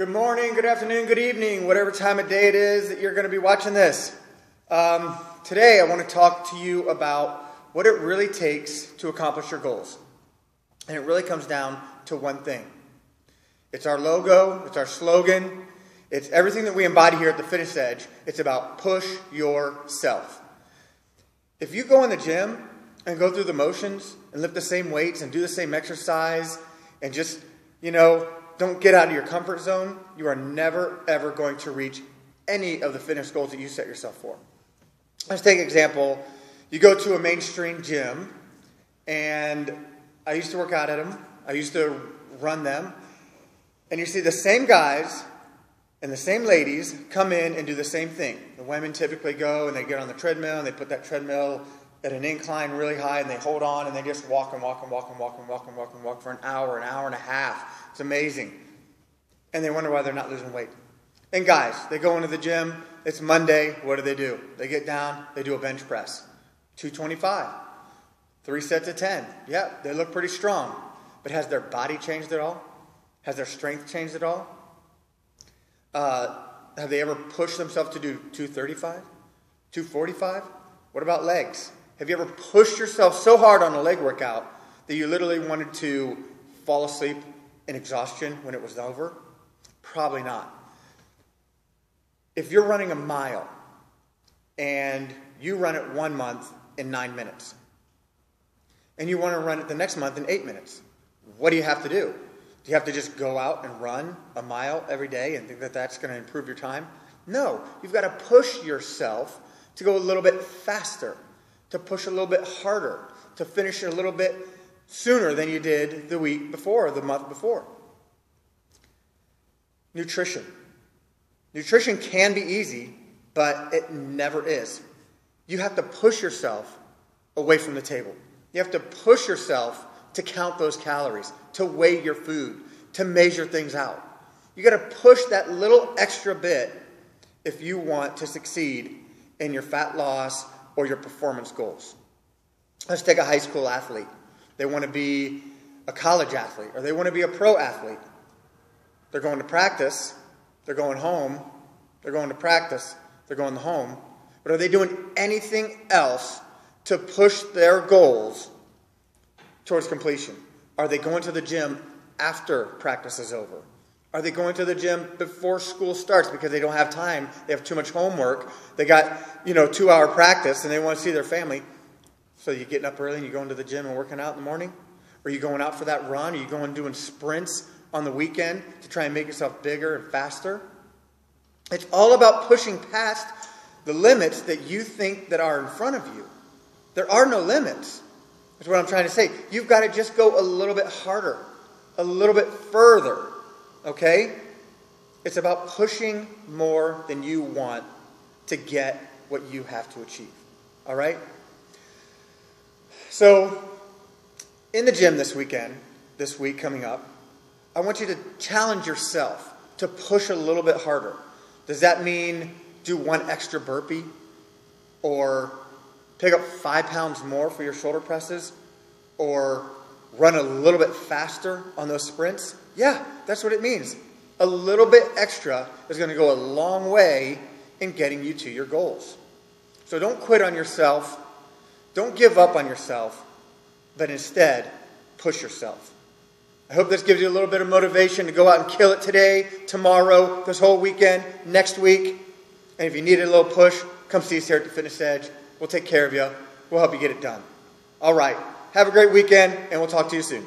Good morning, good afternoon, good evening, whatever time of day it is that you're going to be watching this. Um, today, I want to talk to you about what it really takes to accomplish your goals. And it really comes down to one thing it's our logo, it's our slogan, it's everything that we embody here at the Fitness Edge. It's about push yourself. If you go in the gym and go through the motions and lift the same weights and do the same exercise and just, you know, don't get out of your comfort zone, you are never, ever going to reach any of the fitness goals that you set yourself for. Let's take an example. You go to a mainstream gym, and I used to work out at them, I used to run them, and you see the same guys and the same ladies come in and do the same thing. The women typically go and they get on the treadmill and they put that treadmill at an incline really high and they hold on and they just walk and walk and walk and walk and walk and walk and walk for an hour, an hour and a half. It's amazing. And they wonder why they're not losing weight. And guys, they go into the gym, it's Monday, what do they do? They get down, they do a bench press. 225. Three sets of 10. Yeah, they look pretty strong. But has their body changed at all? Has their strength changed at all? Uh, have they ever pushed themselves to do 235? 245? What about legs? Have you ever pushed yourself so hard on a leg workout that you literally wanted to fall asleep in exhaustion when it was over? Probably not. If you're running a mile and you run it one month in nine minutes, and you want to run it the next month in eight minutes, what do you have to do? Do you have to just go out and run a mile every day and think that that's going to improve your time? No, you've got to push yourself to go a little bit faster to push a little bit harder, to finish a little bit sooner than you did the week before the month before. Nutrition. Nutrition can be easy, but it never is. You have to push yourself away from the table. You have to push yourself to count those calories, to weigh your food, to measure things out. You got to push that little extra bit if you want to succeed in your fat loss or your performance goals. Let's take a high school athlete. They want to be a college athlete or they want to be a pro athlete. They're going to practice, they're going home, they're going to practice, they're going home. But are they doing anything else to push their goals towards completion? Are they going to the gym after practice is over? Are they going to the gym before school starts because they don't have time? They have too much homework. They got, you know, two hour practice and they want to see their family. So you're getting up early and you're going to the gym and working out in the morning? Or are you going out for that run? Are you going doing sprints on the weekend to try and make yourself bigger and faster? It's all about pushing past the limits that you think that are in front of you. There are no limits. That's what I'm trying to say. You've got to just go a little bit harder, a little bit further Okay? It's about pushing more than you want to get what you have to achieve. All right? So, in the gym this weekend, this week coming up, I want you to challenge yourself to push a little bit harder. Does that mean do one extra burpee? Or pick up five pounds more for your shoulder presses? Or run a little bit faster on those sprints? Yeah, that's what it means. A little bit extra is going to go a long way in getting you to your goals. So don't quit on yourself. Don't give up on yourself, but instead, push yourself. I hope this gives you a little bit of motivation to go out and kill it today, tomorrow, this whole weekend, next week. And if you need a little push, come see us here at the Fitness Edge. We'll take care of you. We'll help you get it done. All right. Have a great weekend, and we'll talk to you soon.